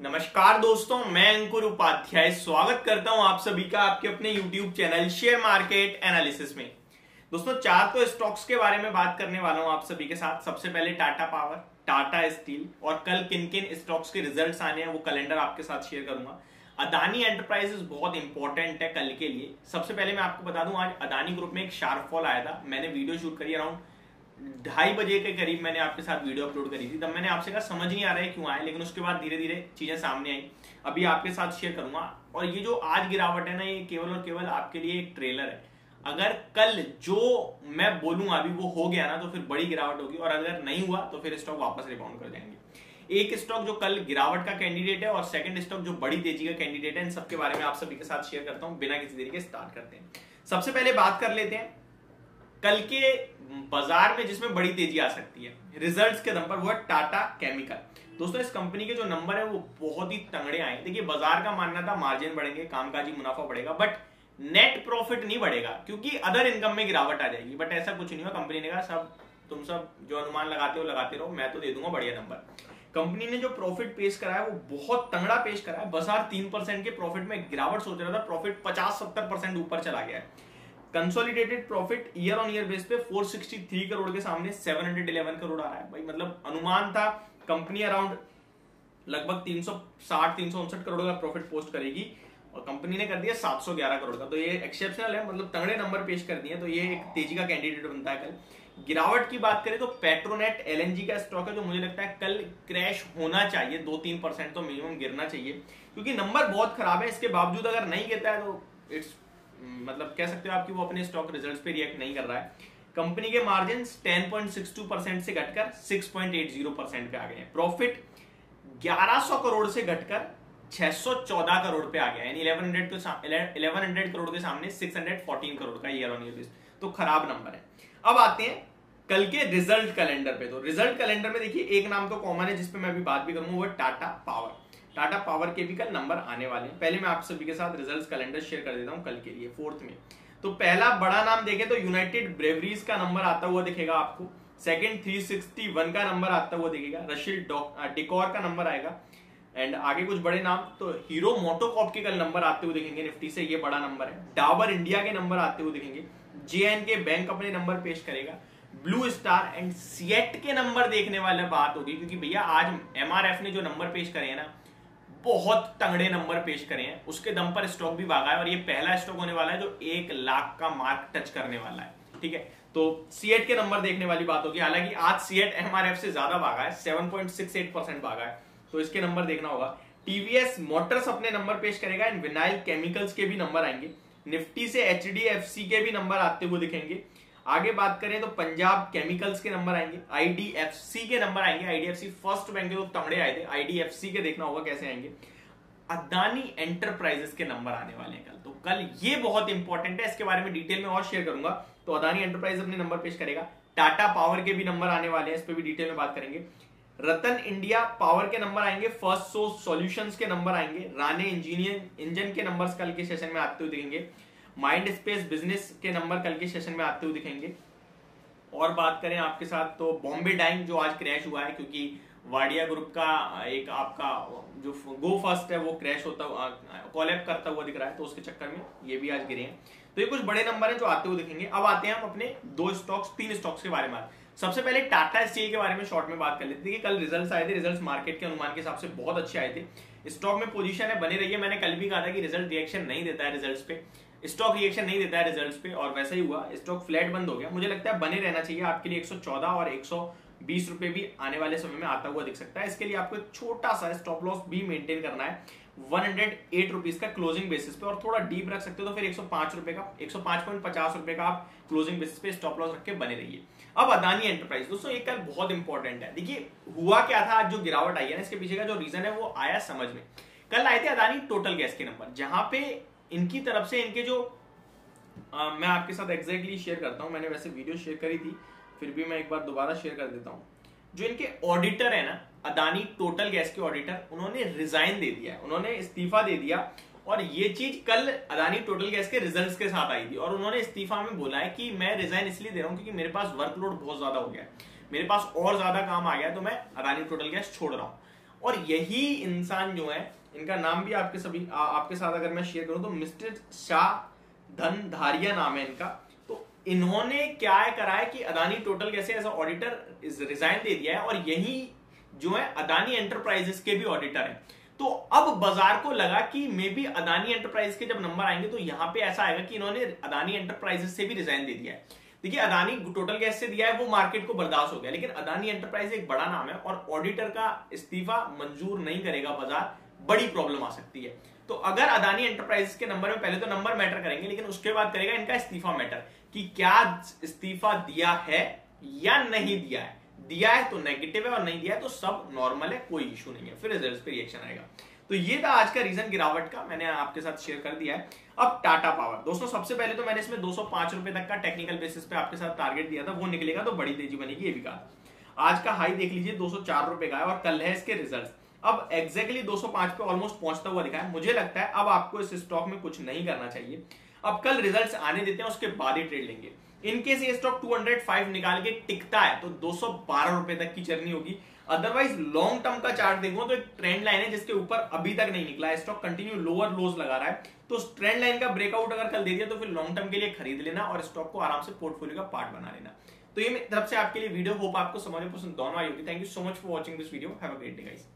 नमस्कार दोस्तों, मैं अंकुर उपाध्याय स्वागत करता हूँ आप सभी का आपके अपने YouTube channel share market analysis में। दोस्तों, चार तो स्टॉक्स के बारे में बात करने वाला हूँ आप सभी के साथ। सबसे पहले टाटा पावर टाटा स्टील और कल किन किन स्टॉक्स के रिजल्ट्स आने हैं वो कैलेंडर आपके साथ शेयर करूँगा। अदानी एंटरप्राइजेस बहुत इंपॉर्टेंट है कल के लिए। सबसे पहले मैं आपको बता दूँ, आज अदानी ग्रुप में एक शार्प फॉल आया था। मैंने वीडियो शूट करी अराउंड ढाई बजे के करीब मैंने आपके साथ वीडियो अपलोड करी थी, तब मैंने आपसे कहा, समझ नहीं आ रहा है क्यों आए? लेकिन उसके बाद धीरे धीरे चीज़ें सामने आई। अभी आपके साथ शेयर करूँगा। और ये जो आज गिरावट है ना, ये केवल और केवल आपके लिए एक ट्रेलर है। अगर कल जो मैं बोलूँगा अभी वो हो गया ना तो फिर बड़ी गिरावट होगी। और अगर नहीं हुआ तो फिर स्टॉक वापस रिबाउंड कर जाएँगे। एक स्टॉक जो कल गिरावट का कैंडिडेट है और सेकंड स्टॉक जो बड़ी तेज़ी का कैंडिडेट है, इन सबके बारे में आप सभी के साथ शेयर करता हूँ, बिना किसी देरी के स्टार्ट करते हैं। सबसे पहले बात कर लेते हैं। कल के बाज़ार में जिसमें बड़ी तेज़ी आ सकती है। रिजल्ट्स के दम पर वो है टाटा केमिकल दोस्तों, इस कंपनी के जो नंबर है, वो बहुत ही तंगड़े आए देखिए, बाज़ार का मानना था मार्जिन बढ़ेंगे, कामकाजी मुनाफा बढ़ेगा बट नेट प्रॉफिट नहीं बढ़ेगा, क्योंकि अदर इनकम में गिरावट आ जाएगी। बट ऐसा कुछ नहीं हुआ। कंपनी ने कहा, सब, तुम सब जो अनुमान लगाते हो, लगाते रहो, मैं तो दे दूँगा बढ़िया नंबर कंपनी ने जो प्रॉफिट पेश करा है, वो बहुत तंगड़ा पेश करा है। बाज़ार तीन परसेंट के प्रॉफिट में गिरावट सोच रहा था प्रॉफिट पचास सत्तर परसेंट ऊपर चला गया है। Consolidated profit year on year base पे 463 करोड़ के सामने 711 करोड़ आ रहा है। भाई मतलब अनुमान था कंपनी अराउंड लगभग 360 359 करोड़ का प्रॉफिट पोस्ट करेगी और कंपनी ने कर दिया 711 करोड़ का। तो ये एक्सेप्शनल है मतलब तगड़े नंबर पेश कर दिए तो ये एक तेज़ी का कैंडिडेट बनता है कल। गिरावट की बात करें तो पेट्रोनेट एलएनजी का स्टॉक है, जो मुझे लगता है कल क्रैश होना चाहिए, दो तीन परसेंट तो मिनिमम गिरना चाहिए, क्योंकि नंबर बहुत खराब है, इसके बावजूद अगर नहीं गिरता है तो इट्स मतलब कह सकते हो आपकी वो अपने स्टॉक रिजल्ट्स पे रिएक्ट नहीं कर रहा है। कंपनी के मार्जिन 10.62 परसेंट से घटकर 6.80 परसेंट पे आ गए हैं। प्रॉफिट 1100 करोड़ से घटकर 614 करोड़ पे आ गया यानी 1100 के 1100 करोड़ के सामने 614 करोड़ का ईयर ऑन ईयर तो खराब नंबर है। अब आते हैं कल के रिज़ल्ट कैलेंडर पे। तो रिज़ल्ट कैलेंडर में देखिए, एक नाम तो कॉमन है जिसपे मैं अभी बात भी करूँगा, वो टाटा पावर टाटा पावर के भी कल नंबर आने वाले हैं। पहले मैं आप सभी के साथ रिजल्ट्स कैलेंडर शेयर कर देता हूँ कल के लिए फोर्थ में। तो पहला बड़ा नाम देखें तो यूनाइटेड ब्रेवरीज का नंबर आता हुआ दिखेगा आपको। सेकंड 361 का नंबर आता हुआ दिखेगा। रशिल डिकॉर का नंबर आएगा। एंड आगे कुछ बड़े नाम तो हीरो मोटोकॉप के कल नंबर आते हुए दिखेंगे निफ्टी से, ये बड़ा नंबर है। डाबर इंडिया के नंबर आते हुए दिखेंगे। जे बैंक अपने नंबर पेश करेगा। ब्लू स्टार एंड सीएट के नंबर देखने वाले बात होगी, क्योंकि भैया आज एमआरएफ ने जो नंबर पेश करे हैं ना बहुत तंगड़े नंबर पेश करे हैं। उसके दम पर स्टॉक भी भागा है और ये पहला स्टॉक होने वाला है जो एक लाख का मार्क टच करने वाला है। ठीक है? तो सीएट के नंबर देखने वाली बात होगी। हालाँकि आज सीएट एमआरएफ से ज़्यादा भागा है 7.68 परसेंट भागा है। तो इसके नंबर देखना होगा। टीवीएस मोटर्स अपने नंबर पेश करेगा। एंड विनाइल केमिकल्स के भी नंबर आएँगे। निफ्टी से एचडीएफसी के भी नंबर आते हुए दिखेंगे। आगे बात करें तो पंजाब केमिकल्स के नंबर आएँगे आईडीएफसी के नंबर आएँगे आईडीएफसी फ़र्स्ट बैंक के तो तंगड़े आए थे आईडीएफसी के देखना होगा कैसे आएँगे। अदानी एंटरप्राइजेस के नंबर आने वाले हैं कल तो कल ये बहुत इंपॉर्टेंट है, इसके बारे में डिटेल में और शेयर करूँगा तो अदानी एंटरप्राइज अपने नंबर पेश करेगा टाटा पावर के भी नंबर आने वाले हैं, इस पर भी डिटेल में बात करेंगे। रतन इंडिया पावर के नंबर आएँगे फ़र्स्ट सोर्स सॉल्यूशंस के नंबर आएँगे राने इंजीनियर इंजन के नंबर्स कल के सेशन में आते हुए दिखेंगे। माइंड स्पेस बिज़नेस के नंबर कल के सेशन में आते हुए दिखेंगे। और बात करें आपके साथ तो बॉम्बे डाइंग जो आज क्रैश हुआ है, क्योंकि वाडिया ग्रुप का एक आपका जो गो फ़र्स्ट है, वो क्रैश होता हुआ कॉलेप करता हुआ दिख रहा है तो उसके चक्कर में ये भी आज गिरे हैं। तो ये कुछ बड़े नंबर हैं जो आते हुए दिखेंगे। अब आते हैं हम अपने दो स्टॉक्स, तीन स्टॉक्स के बारे में। सबसे पहले टाटा स्टील के बारे में शॉर्ट में बात कर लेते हैं। कल रिजल्ट्स आए थे रिजल्ट्स मार्केट के अनुमान के हिसाब से बहुत अच्छे आए थे। स्टॉक में पोजीशन है, बनी रही है मैंने कल भी कहा था कि रिज़ल्ट रिएक्शन नहीं देता है रिजल्ट्स पे। स्टॉक रिएक्शन नहीं देता है रिजल्ट्स पे, और वैसा ही हुआ। स्टॉक फ्लैट बंद हो गया। मुझे लगता है बने रहना चाहिए। आपके लिए 114 और 120 रुपए भी आने वाले समय में आता हुआ दिख सकता है। इसके लिए आपको एक छोटा सा स्टॉप लॉस भी मेंटेन करना है। वन हंड्रेड रुपीज़ का क्लोजिंग बेसिस पे, और थोड़ा डीप रख सकते हो तो फिर एक रुपए का, एक रुपए का आप क्लोजिंग बेसिस पे स्टॉप लॉस रख के बने रहिए। अब अदानी एंटरप्राइज दोस्तों एक कल बहुत इंपॉर्टेंट है। देखिए, हुआ क्या था? आज जो गिरावट आई है ना, इसके पीछे का जो रीजन है, वो आया समझ में। कल आए थे अदानी टोटल गैस के नंबर जहाँ पे इनकी तरफ़ से इनके जो आ, मैं आपके साथ एग्जैक्टली शेयर करता हूँ मैंने वैसे वीडियो शेयर करी थी फिर भी मैं एक बार दोबारा शेयर कर देता हूँ। जो इनके ऑडिटर है ना अदानी टोटल गैस के ऑडिटर उन्होंने रिजाइन दे दिया उन्होंने इस्तीफा दे दिया और ये चीज़ कल अदानी टोटल गैस के रिजल्ट्स के साथ आई थी और उन्होंने इस्तीफा में बोला है कि मैं रिजाइन इसलिए दे रहा हूँ क्योंकि मेरे पास वर्कलोड बहुत ज़्यादा हो गया है। मेरे पास और ज़्यादा काम आ गया तो मैं अदानी टोटल गैस छोड़ रहा हूँ। और यही इंसान जो है इनका नाम भी आपके सभी आ, आपके साथ अगर मैं शेयर करूँ तो मिस्टर शाह धन धारिया नाम है इनका। तो इन्होंने क्या करा है कि अदानी टोटल कैसे एज ऑडिटर रिजाइन दे दिया है और यही जो है अदानी एंटरप्राइजेस के भी ऑडिटर है। तो अब बाज़ार को लगा कि मे बी अदानी एंटरप्राइज के जब नंबर आएँगे तो यहाँ पे ऐसा आएगा कि इन्होंने अदानी एंटरप्राइजेस से भी रिजाइन दे दिया है। देखिए अदानी टोटल गैस से दिया है वो मार्केट को बर्दाश्त हो गया लेकिन अदानी एंटरप्राइज एक बड़ा नाम है और ऑडिटर का इस्तीफा मंजूर नहीं करेगा बाज़ार। बड़ी प्रॉब्लम आ सकती है। तो अगर अदानी एंटरप्राइज के नंबर में, पहले तो नंबर मैटर करेंगे, लेकिन उसके बाद करेगा, इनका इस्तीफा मैटर कि क्या इस्तीफा दिया है या नहीं दिया है। दिया है तो नेगेटिव है और नहीं दिया है तो सब नॉर्मल है, कोई इशू नहीं है। फिर रिज़ल्ट पे रिएक्शन आएगा। तो ये था आज का रीजन गिरावट का, मैंने आपके साथ शेयर कर दिया है। अब टाटा पावर दोस्तों, सबसे पहले तो मैंने इसमें दो रुपए तक का टेक्निकल बेसिस पे आपके साथ टारगेट दिया था, वो निकलेगा तो बड़ी तेज़ी बनेगी, ये भी कहा। आज का हाई देख लीजिए, दो रुपए का है और कल है इसके रिज़ल्ट अब एक्जैक्टली 205 पे ऑलमोस्ट पहुँचता हुआ दिखा है। मुझे लगता है अब आपको इस स्टॉक में कुछ नहीं करना चाहिए। अब कल रिजल्ट्स आने देते हैं, उसके बाद ही ट्रेड लेंगे। इनकेस ये स्टॉक 205 निकाल के टिकता है तो दो रुपए तक की जर्नी होगी। अदरवाइज़ लॉन्ग टर्म का चार्ट देखो तो एक ट्रेंड लाइन है जिसके ऊपर अभी तक नहीं निकला स्टॉक कंटिन्यू लोअर लोज लगा रहा है। तो उस ट्रेंड लाइन का ब्रेकआउट अगर कल दे दिया तो फिर लॉन्ग टर्म के लिए खरीद लेना और स्टॉक को आराम से पोर्टफोलियो का पार्ट बना लेना। तो ये तरफ़ से आपके लिए वीडियो होप आपको समझ में पसंद, दोनों आई होगी। Thank you so much for watching this video have a great day guys